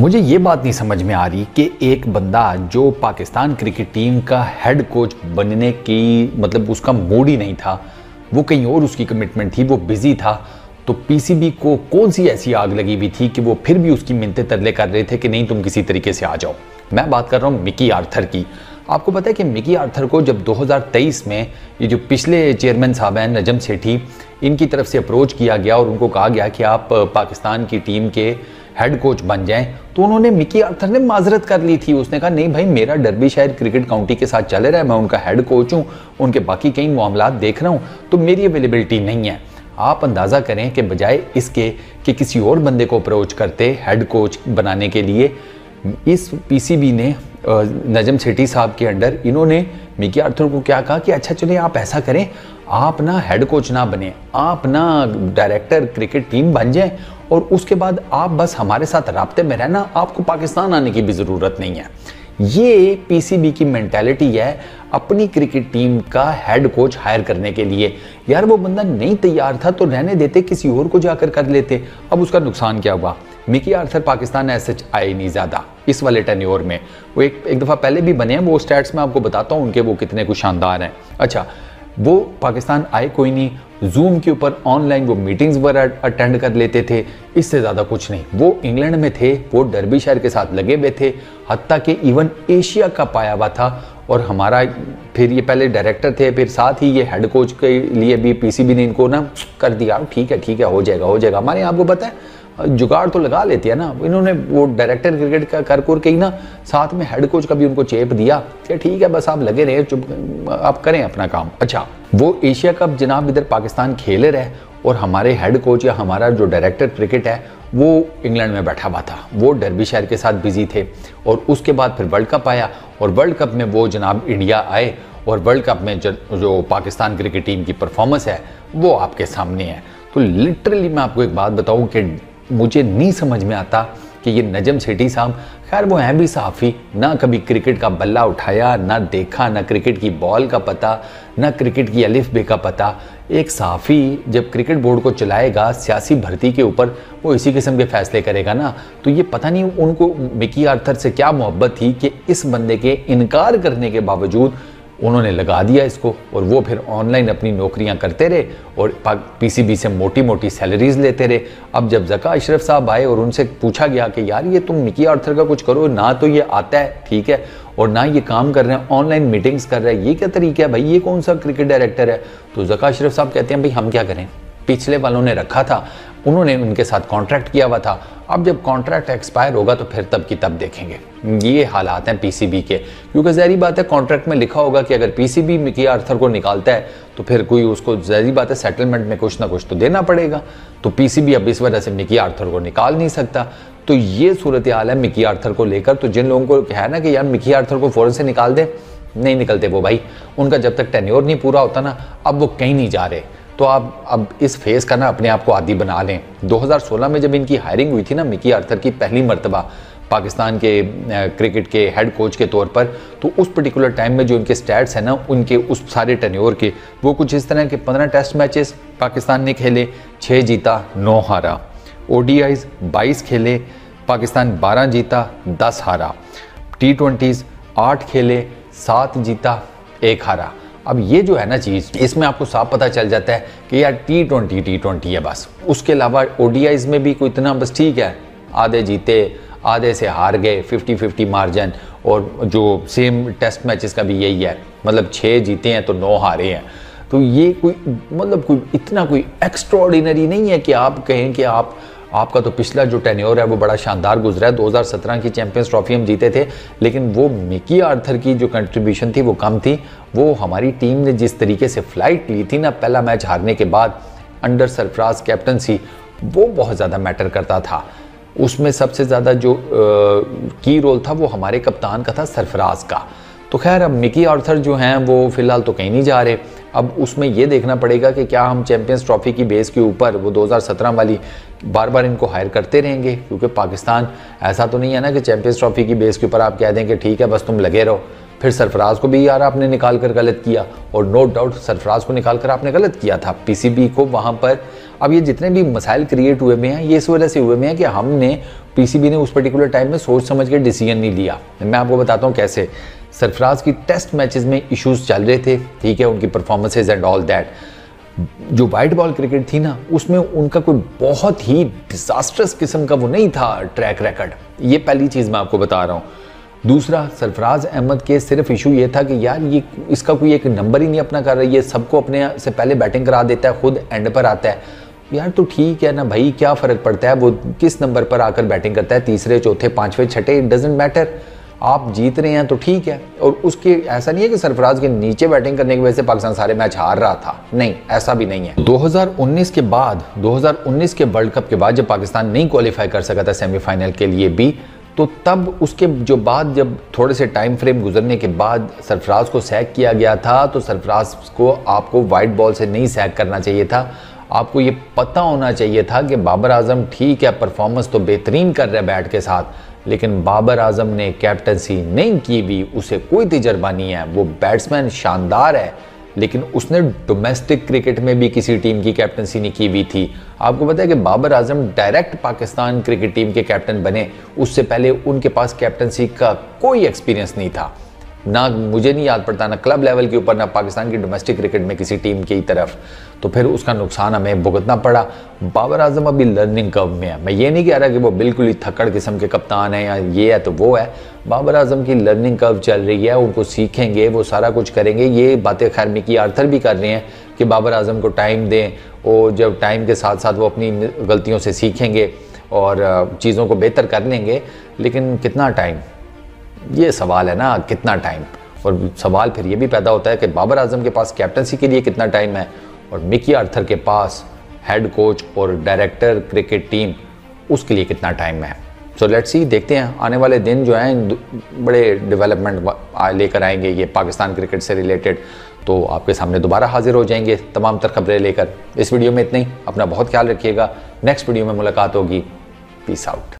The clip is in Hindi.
मुझे ये बात नहीं समझ में आ रही कि एक बंदा जो पाकिस्तान क्रिकेट टीम का हेड कोच बनने की मतलब उसका मूड ही नहीं था, वो कहीं और उसकी कमिटमेंट थी, वो बिज़ी था तो पीसीबी को कौन सी ऐसी आग लगी हुई थी कि वो फिर भी उसकी मिनते तरले कर रहे थे कि नहीं, तुम किसी तरीके से आ जाओ। मैं बात कर रहा हूँ मिकी आर्थर की। आपको पता है कि मिकी आर्थर को जब 2023 में ये जो पिछले चेयरमैन साहब हैं, नजम सेठी, इनकी तरफ़ से अप्रोच किया गया और उनको कहा गया कि आप पाकिस्तान की टीम के हेड कोच बन जाएँ तो उन्होंने मिकी आर्थर ने माजरत कर ली थी। उसने कहा, नहीं भाई, मेरा डरबी शायद क्रिकेट काउंटी के साथ चल रहा है, मैं उनका हेड कोच हूँ, उनके बाकी कई मामला देख रहा हूँ तो मेरी अवेलेबिलिटी नहीं है। आप अंदाज़ा करें कि बजाय इसके कि किसी और बंदे को अप्रोच करते हेड कोच बनाने के लिए, इस पीसीबी ने नजम सेठी साहब के अंडर इन्होंने मिकी आर्थर को क्या कहा कि अच्छा चलिए आप ऐसा करें, आप ना हेड कोच ना बने, आप ना डायरेक्टर क्रिकेट टीम बन जाएँ और उसके बाद आप बस हमारे साथ रबते में रहना, आपको पाकिस्तान आने की भी ज़रूरत नहीं है। ये पीसीबी की मेंटालिटी है, अपनी क्रिकेट टीम का हेड कोच हायर करने के लिए। यार, वो बंदा नहीं तैयार था तो रहने देते, किसी और को जाकर कर लेते, अब उसका नुकसान क्या हुआ? मिकी आर्थर पाकिस्तान ऐसे आए नहीं ज़्यादा। इस वाले टेन्योर में। वो एक एक दफ़ा पहले भी बने हैं, वो स्टैट्स में आपको बताता हूँ उनके वो कितने कुछ शानदार हैं। अच्छा वो पाकिस्तान आए कोई नहीं जूम के ऊपर ऑनलाइन वो मीटिंग्स वगैरह अटेंड कर लेते थे, इससे ज़्यादा कुछ नहीं। वो इंग्लैंड में थे, वो डरबी शहर के साथ लगे हुए थे हती कि इवन एशिया का पाया हुआ था, और हमारा फिर ये पहले डायरेक्टर थे, फिर साथ ही ये हेड कोच के लिए भी पीसीबी ने इनको ना कर दिया। ठीक है ठीक है, हो जाएगा हो जाएगा। हमारे यहाँ आपको पता है जुगाड़ तो लगा लेते हैं ना। इन्होंने वो डायरेक्टर क्रिकेट का कर कर के ही ना, साथ में हेड कोच का भी उनको चेप दिया। कि ठीक है, बस आप लगे रहे, चुप, आप करें अपना काम। अच्छा वो एशिया कप जनाब इधर पाकिस्तान खेले रहे और हमारे हेड कोच या हमारा जो डायरेक्टर क्रिकेट है, वो इंग्लैंड में बैठा हुआ था। वो डरबी शहर के साथ बिज़ी थे और उसके बाद फिर वर्ल्ड कप आया और वर्ल्ड कप में वो जनाब इंडिया आए और वर्ल्ड कप में जो पाकिस्तान क्रिकेट टीम की परफॉर्मेंस है, वो आपके सामने है। तो लिटरली मैं आपको एक बात बताऊँ कि मुझे नहीं समझ में आता कि ये नजम सेठी साहब, खैर वो हैं भी साफ़ी, ना कभी क्रिकेट का बल्ला उठाया, ना देखा, ना क्रिकेट की बॉल का पता, ना क्रिकेट की अलिफ बे का पता। एक साफ़ी जब क्रिकेट बोर्ड को चलाएगा, सियासी भर्ती के ऊपर, वो इसी किस्म के फैसले करेगा ना। तो ये पता नहीं उनको, मिकी आर्थर से क्या मोहब्बत थी कि इस बंदे के इनकार करने के बावजूद उन्होंने लगा दिया इसको और वो फिर ऑनलाइन अपनी नौकरियाँ करते रहे और पीसीबी से मोटी मोटी सैलरीज लेते रहे। अब जब जका अशरफ साहब आए और उनसे पूछा गया कि, यार, ये तुम निकी आर्थर का कुछ करो, ना तो ये आता है, ठीक है? और ना ये काम कर रहे हैं, ऑनलाइन मीटिंग्स कर रहे हैं, ये क्या तरीका है? भाई, ये कौन सा क्रिकेट डायरेक्टर है? तो जका अशरफ साहब कहते हैं, भाई, हम क्या करें? पिछले वालों ने रखा था, उन्होंने उनके साथ कॉन्ट्रैक्ट किया हुआ था। अब जब कॉन्ट्रैक्ट एक्सपायर होगा तो फिर तब की तब देखेंगे। ये हालात हैं पीसीबी के। क्योंकि जहरी बात है कॉन्ट्रैक्ट में लिखा होगा कि अगर पीसीबी मिकी आर्थर को निकालता है तो फिर कोई उसको, जहरी बात है सेटलमेंट में कुछ ना कुछ तो देना पड़ेगा। तो पीसीबी अब इस वजह से मिकी आर्थर को निकाल नहीं सकता। तो ये सूरत हाल है मिकी आर्थर को लेकर। तो जिन लोगों को है ना कि यार मिकी आर्थर को फ़ौरन से निकाल दे, नहीं निकलते वो भाई। उनका जब तक टेन्योर नहीं पूरा होता ना, अब वो कहीं नहीं जा रहे। तो आप अब इस फेस का ना अपने आप को आदि बना लें। 2016 में जब इनकी हायरिंग हुई थी ना मिकी आर्थर की पहली मरतबा, पाकिस्तान के क्रिकेट के हेड कोच के तौर पर तो उस पर्टिकुलर टाइम में जो इनके स्टैट्स हैं ना, उनके उस सारे टेन्योर के, वो कुछ इस तरह के पंद्रह टेस्ट मैचेस पाकिस्तान ने खेले छः जीता, नौ हारा। ओ डी बाईस खेले, पाकिस्तान बारह जीता, दस हारा। टी ट्वेंटीज़ आठ खेले, सात जीता, एक हारा। अब ये जो है ना चीज़, इसमें आपको साफ़ पता चल जाता है कि यार टी ट्वेंटी टी ट्वेंटी है बस। उसके अलावा ओडीआईज में भी कोई इतना, बस ठीक है। आधे जीते, आधे से हार गए फिफ्टी फिफ्टी मार्जिन और जो सेम टेस्ट मैचेस का भी यही है। मतलब छः जीते हैं तो नौ हारे हैं। तो ये कोई मतलब कोई, इतना कोई एक्स्ट्रॉर्डिनरी नहीं है कि आप कहें कि आप आपका तो पिछला जो टेन्योर है वो बड़ा शानदार गुजरा है। 2017 की चैंपियंस ट्रॉफी हम जीते थे लेकिन वो मिकी आर्थर की जो कंट्रीब्यूशन थी वो कम थी। वो हमारी टीम ने जिस तरीके से फ़्लाइट ली थी ना पहला मैच हारने के बाद अंडर सरफराज कैप्टनसी वो बहुत ज़्यादा मैटर करता था। उसमें सबसे ज़्यादा जो आ, की रोल था वो हमारे कप्तान का था सरफराज का। तो खैर अब मिकी आर्थर जो हैं वो फ़िलहाल तो कहीं नहीं जा रहे। अब उसमें ये देखना पड़ेगा कि क्या हम चैंपियंस ट्रॉफी की बेस के ऊपर वो 2017 वाली बार बार इनको हायर करते रहेंगे? क्योंकि पाकिस्तान, ऐसा तो नहीं है ना कि चैंपियंस ट्रॉफी की बेस के ऊपर आप कह दें कि ठीक है, बस तुम लगे रहो। फिर सरफराज को भी यार आपने निकाल कर गलत किया और नो डाउट सरफराज को निकाल कर आपने गलत किया था। पीसीबी को वहाँ पर अब ये जितने भी मसाइल क्रिएट हुए हुए हैं, ये इस वजह से हुए हुए हैं कि हमने पीसीबी ने उस पर्टिकुलर टाइम में सोच समझ के डिसीज़न नहीं लिया। मैं आपको बताता हूँ कैसे। सरफराज की टेस्ट मैचेस में इश्यूज़ चल रहे थे, ठीक है, उनकी परफॉर्मेंसेज एंड ऑल दैट जो वाइट बॉल क्रिकेट थी ना, उसमें उनका कोई बहुत ही डिजास्टर्स किस्म का वो नहीं था ट्रैक रिकॉर्ड ये पहली चीज़ मैं आपको बता रहा हूँ। दूसरा, सरफराज अहमद के सिर्फ़ इशू ये था कि यार, ये, इसका कोई एक नंबर ही नहीं अपना कर रहा है सबको अपने से पहले बैटिंग करा देता है, खुद एंड पर आता है। यार तो ठीक है ना भाई, क्या फ़र्क पड़ता है? वो किस नंबर पर आकर बैटिंग करता है? तीसरे, चौथे, पाँचवें, छठे इट डजेंट मैटर आप जीत रहे हैं तो ठीक है। और उसके, ऐसा नहीं है कि सरफराज के नीचे बैटिंग करने की वजह से पाकिस्तान सारे मैच हार रहा था। नहीं, ऐसा भी नहीं है। 2019 के बाद 2019 के वर्ल्ड कप के बाद जब पाकिस्तान नहीं क्वालिफाई कर सका था सेमीफाइनल के लिए भी तो तब उसके जो बाद जब थोड़े से टाइम फ्रेम गुजरने के बाद सरफराज को सैक किया गया था तो सरफराज को आपको वाइट बॉल से नहीं सैक करना चाहिए था। आपको ये पता होना चाहिए था कि बाबर आज़म ठीक है परफॉर्मेंस तो बेहतरीन कर रहे बैट के साथ लेकिन बाबर आज़म ने कैप्टनसी नहीं की भी, उसे कोई तजर्बा नहीं है। वो बैट्समैन शानदार है, लेकिन उसने डोमेस्टिक क्रिकेट में भी किसी टीम की कैप्टनसी नहीं की हुई थी। आपको पता है कि Babar Azam direct Pakistan cricket team के कैप्टन बने। उससे पहले उनके पास कैप्टनसी का कोई एक्सपीरियंस नहीं था। ना मुझे नहीं याद पड़ता, ना क्लब लेवल के ऊपर, ना पाकिस्तान की डोमेस्टिक क्रिकेट में किसी टीम की तरफ़। तो फिर उसका नुकसान हमें भुगतना पड़ा। बाबर आज़म अभी लर्निंग कर्व में है। मैं ये नहीं कह रहा कि वो बिल्कुल ही थकड़ किस्म के कप्तान है या ये है तो वो है। बाबर आज़म की लर्निंग कर्व चल रही है, उनको सीखेंगे, वो सारा कुछ करेंगे। ये बातें खैर मिकी आर्थर भी कर रहे हैं कि बाबर आज़म को टाइम दें और जब टाइम के साथ साथ वो अपनी गलतियों से सीखेंगे और चीज़ों को बेहतर कर लेंगे। लेकिन कितना टाइम ये सवाल है ना, कितना टाइम और सवाल फिर ये भी पैदा होता है कि बाबर आज़म के पास कैप्टनसी के लिए कितना टाइम है? और मिकी आर्थर के पास हेड कोच और डायरेक्टर क्रिकेट टीम उसके लिए कितना टाइम है? सो लेट्स सी देखते हैं। आने वाले दिन जो हैं बड़े डेवलपमेंट लेकर आएँगे ये पाकिस्तान क्रिकेट से रिलेटेड तो आपके सामने दोबारा हाजिर हो जाएँगे तमाम तर खबरें लेकर। इस वीडियो में इतना ही। अपना बहुत ख्याल रखिएगा। नेक्स्ट वीडियो में मुलाकात होगी। Peace out